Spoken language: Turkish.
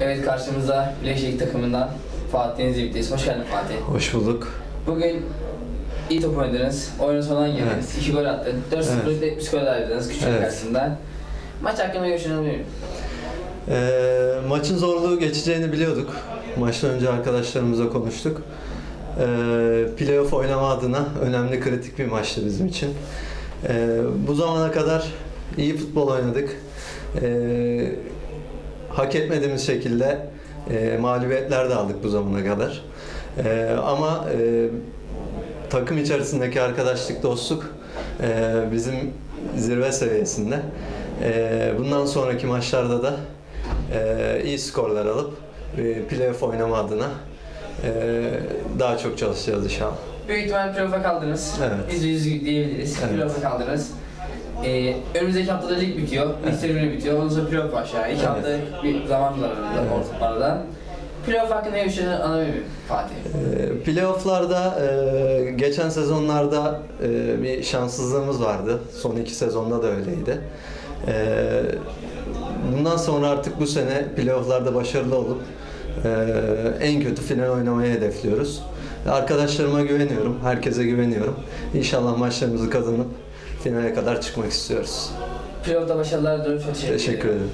Evet karşımızda Bileşik takımından Fatih birlikteyiz. Hoş geldin Fatih. Hoş bulduk. Bugün iyi top oynadınız. Oyunun sonuna geldiniz. Evet. 2 gol attın. 4-0'lık Evet. 70 gol aydınız küçük Evet. karşısında. Maç hakkında görüşünü alıyorum. Ee, maçın zorluğu geçeceğini biliyorduk. Maçtan önce arkadaşlarımızla konuştuk. Ee, playoff oynama adına önemli kritik bir maçtı bizim için. Ee, bu zamana kadar iyi futbol oynadık. Ee, hak etmediğimiz şekilde e, mağlubiyetler de aldık bu zamana kadar. Ee, ama e, takım içerisindeki arkadaşlık, dostluk e, bizim zirve seviyesinde. E, bundan sonraki maçlarda da e, iyi skorlar alıp e, playoff oynama adına e, daha çok çalışacağız inşallah. Büyük ihtimal playoff'a kaldınız. Evet. %100 diyebiliriz. Evet. Playoff'a kaldınız. Ee, önümüzdeki haftada lig bitiyor. Lig serüveni bitiyor. Ondan sonra playoff başlıyor. İki hafta bir zaman var arada, orta- aradan. Playoff hakkında görüşünü alabilirim Fatih. E, Playoff'larda e, geçen sezonlarda e, bir şanssızlığımız vardı. Son iki sezonda da öyleydi. E, bundan sonra artık bu sene playoff'larda başarılı olup e, en kötü final oynamayı hedefliyoruz. Arkadaşlarıma güveniyorum, herkese güveniyorum. İnşallah maçlarımızı kazanıp finale kadar çıkmak istiyoruz. Playoff'ta başarılar diliyorum. Teşekkür ederim.